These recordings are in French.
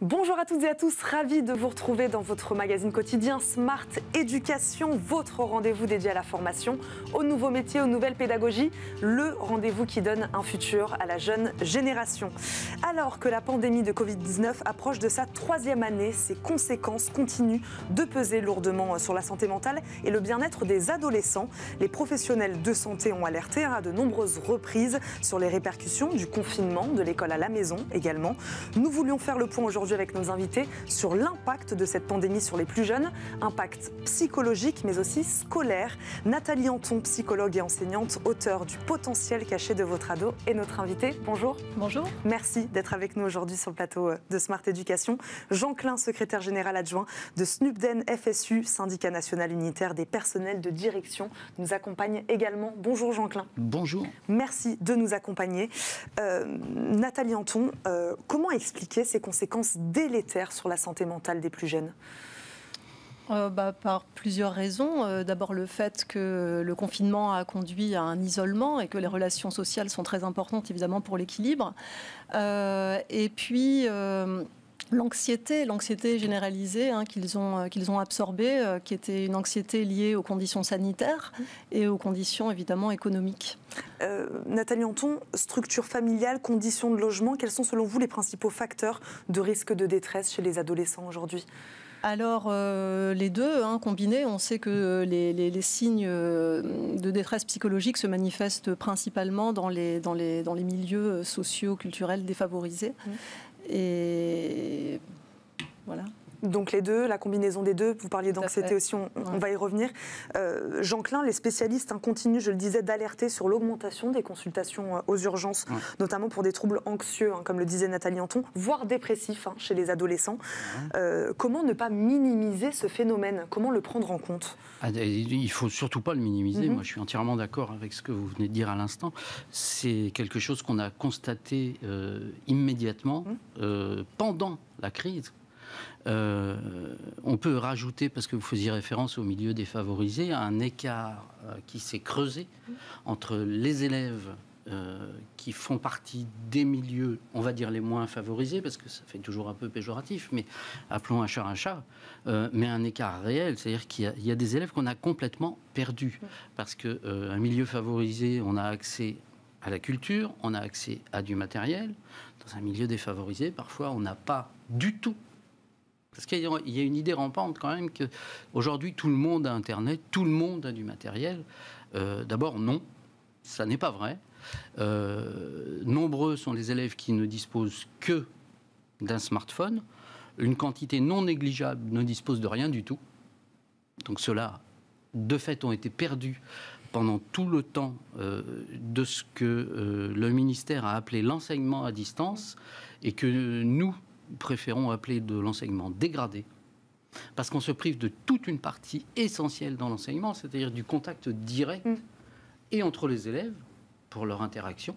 Bonjour à toutes et à tous, ravi de vous retrouver dans votre magazine quotidien Smart Éducation, votre rendez-vous dédié à la formation, aux nouveaux métiers, aux nouvelles pédagogies, le rendez-vous qui donne un futur à la jeune génération. Alors que la pandémie de Covid-19 approche de sa troisième année, ses conséquences continuent de peser lourdement sur la santé mentale et le bien-être des adolescents. Les professionnels de santé ont alerté à de nombreuses reprises sur les répercussions du confinement, de l'école à la maison également. Nous voulions faire point aujourd'hui avec nos invités sur l'impact de cette pandémie sur les plus jeunes, impact psychologique mais aussi scolaire. Nathalie Anton, psychologue et enseignante, auteure du potentiel caché de votre ado, est notre invitée. Bonjour. Bonjour. Merci d'être avec nous aujourd'hui sur le plateau de Smart Éducation. Jean Klein, secrétaire général adjoint de SNUPDEN FSU, syndicat national unitaire des personnels de direction, nous accompagne également. Bonjour Jean Klein. Bonjour. Merci de nous accompagner. Euh, Nathalie Anton, euh, comment expliquer ces conséquences délétères sur la santé mentale des plus jeunes euh, bah, par plusieurs raisons. Euh, d'abord le fait que le confinement a conduit à un isolement et que les relations sociales sont très importantes évidemment pour l'équilibre. Euh, et puis l'anxiété, l'anxiété généralisée hein, qu'ils ont, qu'ils ont absorbée, qui était une anxiété liée aux conditions sanitaires et aux conditions évidemment économiques. Nathalie Anton, structure familiale, conditions de logement, quels sont selon vous les principaux facteurs de risque de détresse chez les adolescents aujourd'hui? Alors, euh, les deux hein, combinés, on sait que les, signes euh, de détresse psychologique se manifestent principalement dans les, dans les, dans les milieux sociaux, culturels défavorisés. Mmh. Et voilà. Donc les deux, la combinaison des deux, vous parliez d'anxiété aussi, on, va y revenir. Euh, Jean Klein, les spécialistes hein, continuent, je le disais, d'alerter sur l'augmentation des consultations euh, aux urgences, notamment pour des troubles anxieux, hein, comme le disait Nathalie Anton, voire dépressifs hein, chez les adolescents. Euh, comment ne pas minimiser ce phénomène? Comment le prendre en compte? Ah, Il faut surtout pas le minimiser. Mhm. Moi, je suis entièrement d'accord avec ce que vous venez de dire à l'instant. C'est quelque chose qu'on a constaté immédiatement mhm. pendant la crise euh, on peut rajouter, parce que vous faisiez référence au milieu défavorisé, un écart euh, qui s'est creusé entre les élèves euh, qui font partie des milieux, on va dire les moins favorisés, parce que ça fait toujours un peu péjoratif, mais appelons un chat un chat, mais un écart réel, c'est-à-dire qu'il y, a des élèves qu'on a complètement perdus, parce qu'un milieu favorisé, on a accès à la culture, on a accès à du matériel. Dans un milieu défavorisé, parfois, on n'a pas du tout parce qu'il y a une idée rampante quand même qu'aujourd'hui tout le monde a Internet, tout le monde a du matériel. Euh, d'abord, non, ça n'est pas vrai. Euh, nombreux sont les élèves qui ne disposent que d'un smartphone. Une quantité non négligeable ne dispose de rien du tout. Donc ceux-là, de fait, ont été perdus pendant tout le temps euh, de ce que le ministère a appelé l'enseignement à distance et que nous, préférons appeler de l'enseignement dégradé, parce qu'on se prive de toute une partie essentielle dans l'enseignement, c'est-à-dire du contact direct mm. et entre les élèves pour leur interaction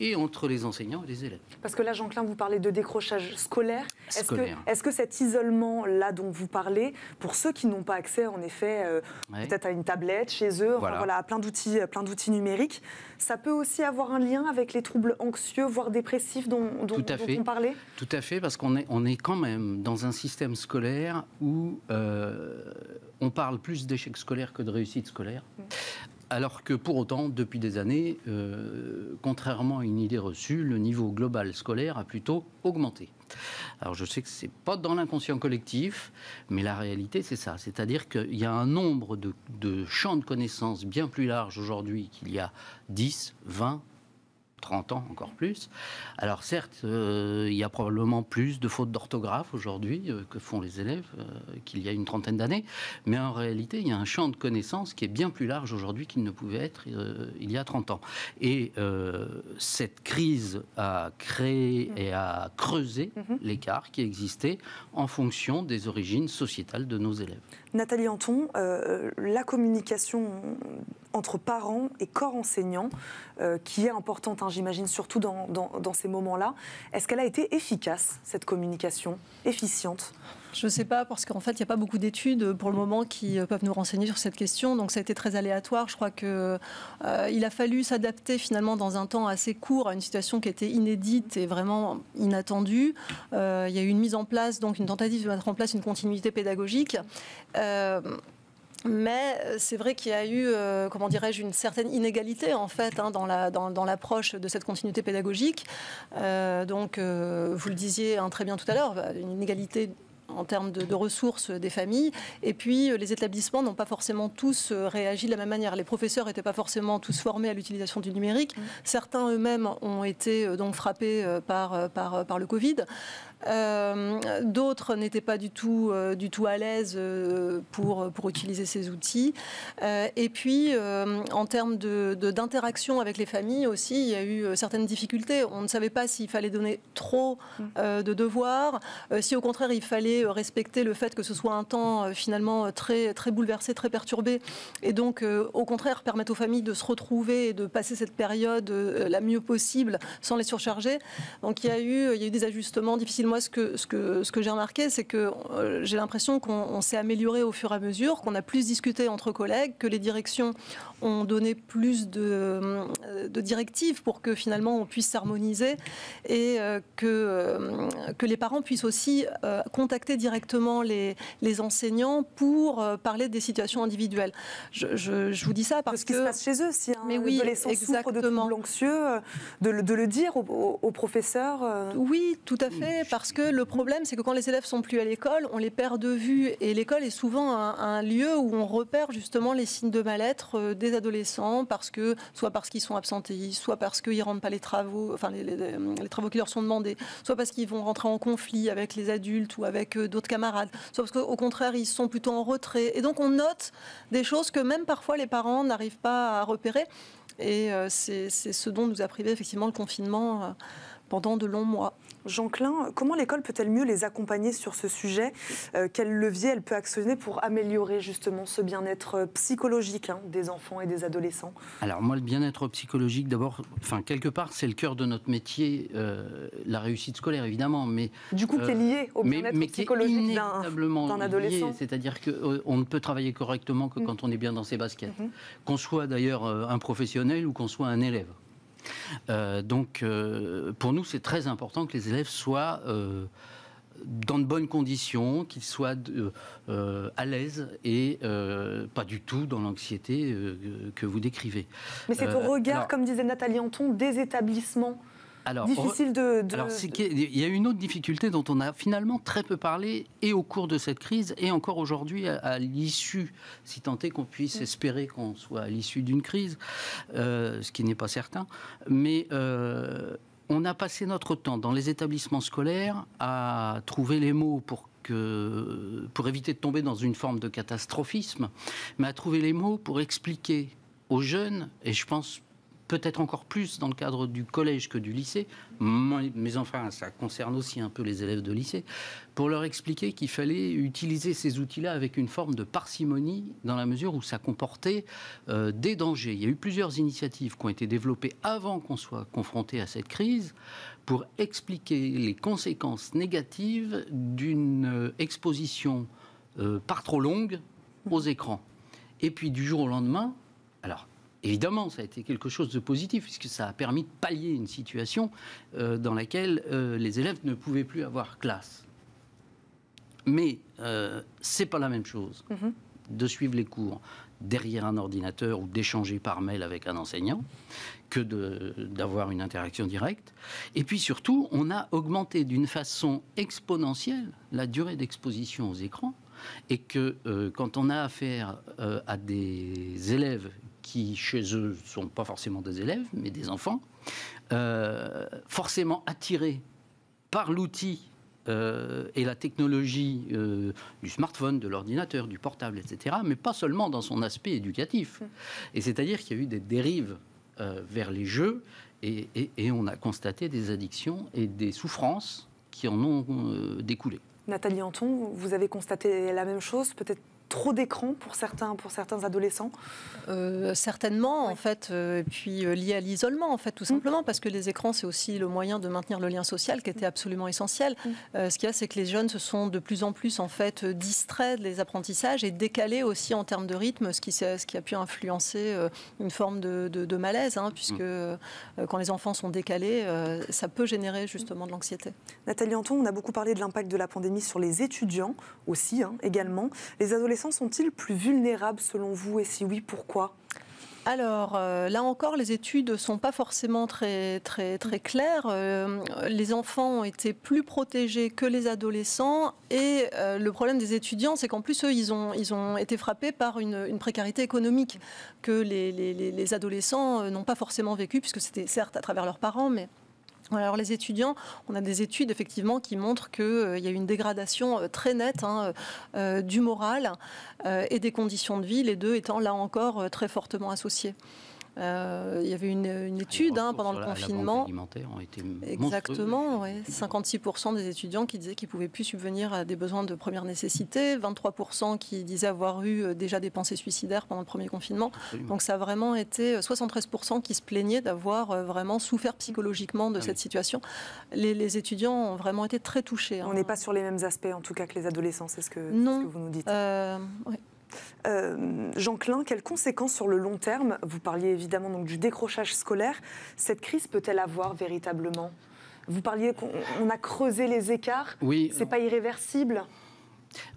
et entre les enseignants et les élèves. Parce que là, Jean Klein, vous parlez de décrochage scolaire. Est-ce que, est que, cet isolement-là dont vous parlez, pour ceux qui n'ont pas accès, en effet, euh, peut-être à une tablette chez eux, voilà. à plein d'outils, plein d'outils numériques, ça peut aussi avoir un lien avec les troubles anxieux, voire dépressifs dont, dont, Tout à fait. on parlait? Tout à fait, parce qu'on est, on est quand même dans un système scolaire où euh, on parle plus d'échecs scolaires que de réussite scolaire. Mm alors que pour autant, depuis des années, euh, contrairement à une idée reçue, le niveau global scolaire a plutôt augmenté. Alors je sais que ce n'est pas dans l'inconscient collectif, mais la réalité c'est ça. C'est-à-dire qu'il y a un nombre de, de champs de connaissances bien plus large aujourd'hui qu'il y a 10, 20, 30 ans, encore plus. Alors certes, euh, il y a probablement plus de fautes d'orthographe aujourd'hui euh, que font les élèves euh, qu'il y a une trentaine d'années, mais en réalité, il y a un champ de connaissances qui est bien plus large aujourd'hui qu'il ne pouvait être il y a 30 ans. Et cette crise a créé et a creusé mhm. l'écart qui existait en fonction des origines sociétales de nos élèves. Nathalie Anton, la communication entre parents et corps enseignant, euh, qui est importante, hein, j'imagine, surtout dans ces moments-là. Est-ce qu'elle a été efficace, cette communication, efficiente? Je ne sais pas, parce qu'en fait, il n'y a pas beaucoup d'études pour le moment qui euh, peuvent nous renseigner sur cette question. Donc, ça a été très aléatoire. Je crois qu'il euh, a fallu s'adapter finalement dans un temps assez court à une situation qui était inédite et vraiment inattendue. Euh, il y a eu une mise en place, donc une tentative de mettre en place une continuité pédagogique. mais c'est vrai qu'il y a eu, comment dirais-je, une certaine inégalité en fait hein, dans, la, dans, l'approche de cette continuité pédagogique. donc, vous le disiez hein, très bien tout à l'heure, une inégalité en termes de, ressources des familles. Et puis, euh, les établissements n'ont pas forcément tous euh, réagi de la même manière. Les professeurs n'étaient pas forcément tous formés à l'utilisation du numérique. Mmh. Certains eux-mêmes ont été euh, donc frappés par, par, par le Covid. Euh, d'autres n'étaient pas du tout, euh, du tout à l'aise euh, pour, pour utiliser ces outils. et puis, en termes d'interaction de, avec les familles aussi, il y a eu certaines difficultés. On ne savait pas s'il fallait donner trop mm. de devoirs, si au contraire il fallait respecter le fait que ce soit un temps finalement très, très bouleversé, très perturbé, et donc au contraire permettre aux familles de se retrouver et de passer cette période la mieux possible sans les surcharger. Donc il y a eu, il y a eu des ajustements difficilement moi, ce que, ce que, ce que j'ai remarqué, c'est que euh, j'ai l'impression qu'on s'est amélioré au fur et à mesure, qu'on a plus discuté entre collègues, que les directions ont donné plus de, euh, de directives pour que finalement on puisse s'harmoniser et euh, que, que les parents puissent aussi contacter directement les, les enseignants pour parler des situations individuelles. Je, je, vous dis ça parce ce que... ce qui se passe chez eux, si un Mais oui, adolescent souffre de troubles anxieux, de, de, le dire aux, professeurs. Oui, tout à fait, parce que le problème, c'est que quand les élèves sont plus à l'école, on les perd de vue. Et l'école est souvent un, lieu où on repère justement les signes de mal-être euh, des adolescents, parce que, soit parce qu'ils sont absentéistes, soit parce qu'ils ne rendent pas les travaux, enfin les, travaux qui leur sont demandés, soit parce qu'ils vont rentrer en conflit avec les adultes ou avec euh, d'autres camarades, soit parce qu'au contraire, ils sont plutôt en retrait. Et donc on note des choses que même parfois les parents n'arrivent pas à repérer. Et euh, c'est ce dont nous a privé effectivement le confinement pendant de longs mois. Jean Klein, comment l'école peut-elle mieux les accompagner sur ce sujet? Euh, Quel levier elle peut actionner pour améliorer justement ce bien-être euh, psychologique hein, des enfants et des adolescents? Alors moi, le bien-être psychologique, d'abord, enfin quelque part, c'est le cœur de notre métier, euh, la réussite scolaire évidemment, mais du coup qui est lié au bien-être psychologique d'un adolescent. C'est-à-dire qu'on ne peut travailler correctement que mm. quand on est bien dans ses baskets, mm-hmm. qu'on soit d'ailleurs un professionnel ou qu'on soit un élève. Euh, donc, euh, pour nous, c'est très important que les élèves soient euh, dans de bonnes conditions, qu'ils soient à l'aise et pas du tout dans l'anxiété que vous décrivez. Mais c'est au regard, comme disait Nathalie Anton, des établissements alors, difficile de. Alors, il y a une autre difficulté dont on a finalement très peu parlé, et au cours de cette crise, et encore aujourd'hui, à, l'issue, si tant est qu'on puisse espérer qu'on soit à l'issue d'une crise, euh, ce qui n'est pas certain. Mais. Euh, on a passé notre temps dans les établissements scolaires à trouver les mots pour que, pour éviter de tomber dans une forme de catastrophisme, mais à trouver les mots pour expliquer aux jeunes, et je pense peut-être encore plus dans le cadre du collège que du lycée, mais enfin ça concerne aussi un peu les élèves de lycée, pour leur expliquer qu'il fallait utiliser ces outils-là avec une forme de parcimonie dans la mesure où ça comportait euh, des dangers. Il y a eu plusieurs initiatives qui ont été développées avant qu'on soit confronté à cette crise pour expliquer les conséquences négatives d'une euh, exposition euh, par trop longue aux écrans. Et puis du jour au lendemain, alors Évidemment, ça a été quelque chose de positif, puisque ça a permis de pallier une situation euh, dans laquelle euh, les élèves ne pouvaient plus avoir classe. Mais euh, c'est pas la même chose mhm. de suivre les cours derrière un ordinateur ou d'échanger par mail avec un enseignant que d'avoir une interaction directe. Et puis surtout, on a augmenté d'une façon exponentielle la durée d'exposition aux écrans et que euh, quand on a affaire à des élèves qui chez eux ne sont pas forcément des élèves, mais des enfants, euh, forcément attirés par l'outil euh, et la technologie euh, du smartphone, de l'ordinateur, du portable, etc., mais pas seulement dans son aspect éducatif. Mmh. Et c'est-à-dire qu'il y a eu des dérives vers les jeux et, et, on a constaté des addictions et des souffrances qui en ont découlé. Nathalie Anton, vous avez constaté la même chose, peut-être trop d'écran pour certains, pour certains adolescents euh, Certainement, en fait, euh, et puis euh, lié à l'isolement, en fait, tout mm. simplement, parce que les écrans, c'est aussi le moyen de maintenir le lien social qui était absolument essentiel. Mm. ce qu'il y a, c'est que les jeunes se sont de plus en plus, en fait, distraits des apprentissages et décalés aussi en termes de rythme, ce qui, ce qui a pu influencer une forme de, malaise, hein, puisque mm. quand les enfants sont décalés, ça peut générer justement de l'anxiété. Nathalie Anton, on a beaucoup parlé de l'impact de la pandémie sur les étudiants aussi, hein, également. Les adolescents sont-ils plus vulnérables selon vous Et si oui, pourquoi? Alors euh, là encore, les études sont pas forcément très, très, très claires. Euh, les enfants ont été plus protégés que les adolescents et euh, le problème des étudiants, c'est qu'en plus, eux, ils ont, ils ont été frappés par une, précarité économique que les, les, les adolescents n'ont pas forcément vécu, puisque c'était certes à travers leurs parents, mais alors les étudiants, on a des études effectivement qui montrent qu'il euh, y a une dégradation euh, très nette hein, euh, du moral et des conditions de vie, les deux étant là encore très fortement associés. Euh, il y avait une, étude hein, pendant le confinement. ont été Exactement, 56% des étudiants qui disaient qu'ils ne pouvaient plus subvenir à des besoins de première nécessité, 23% qui disaient avoir eu euh, déjà des pensées suicidaires pendant le premier confinement. Donc ça a vraiment été 73% euh, qui se plaignaient d'avoir vraiment souffert psychologiquement de ah cette situation. Les, étudiants ont vraiment été très touchés. On hein. n'est pas sur les mêmes aspects en tout cas que les adolescents, c'est ce, que, vous nous dites. Euh, Jean Klein, quelles conséquences sur le long terme Vous parliez évidemment donc du décrochage scolaire. Cette crise peut-elle avoir véritablement? Vous parliez qu'on a creusé les écarts. Oui. C'est pas irréversible?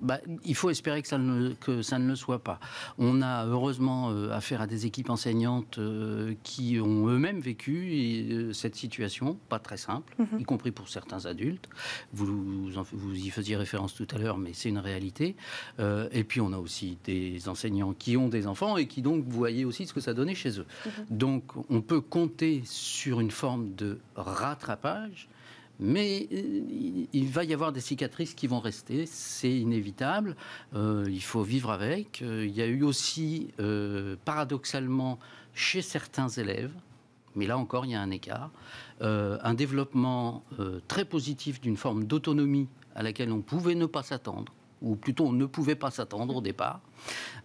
Bah, il faut espérer que ça, ne, que ça ne le soit pas. On a heureusement euh, affaire à des équipes enseignantes euh, qui ont eux-mêmes vécu euh, cette situation, pas très simple, mhm. y compris pour certains adultes. Vous, vous, y faisiez référence tout à l'heure, mais c'est une réalité. et puis on a aussi des enseignants qui ont des enfants et qui donc voyaient aussi ce que ça donnait chez eux. Mhm. Donc on peut compter sur une forme de rattrapage mais euh, il va y avoir des cicatrices qui vont rester, c'est inévitable, euh, il faut vivre avec. Euh, il y a eu aussi, paradoxalement, chez certains élèves, mais là encore il y a un écart, un développement très positif d'une forme d'autonomie à laquelle on pouvait ne pas s'attendre ou plutôt on ne pouvait pas s'attendre au départ.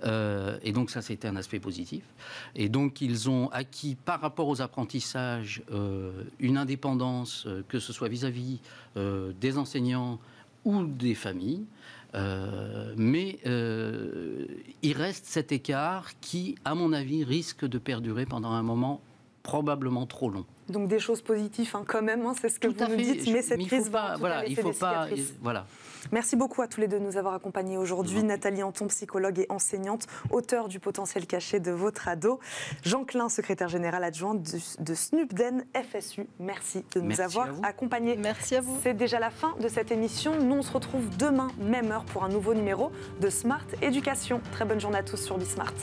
Euh, et donc ça, c'était un aspect positif. Et donc ils ont acquis par rapport aux apprentissages euh, une indépendance, euh, que ce soit vis-à-vis des enseignants ou des familles. mais il reste cet écart qui, à mon avis, risque de perdurer pendant un moment probablement trop long. Donc des choses positives hein, quand même, hein, c'est ce que vous nous dites, mais cette crise va voilà, il faut pas, voilà. Merci beaucoup à tous les deux de nous avoir accompagnés aujourd'hui. Nathalie Anton, psychologue et enseignante, auteur du potentiel caché de votre ado. Jean Klein, secrétaire général adjoint de, Snupden FSU. Merci de nous avoir accompagnés. Merci à vous. C'est déjà la fin de cette émission. Nous, on se retrouve demain, même heure, pour un nouveau numéro de Smart Éducation. Très bonne journée à tous sur Bismart.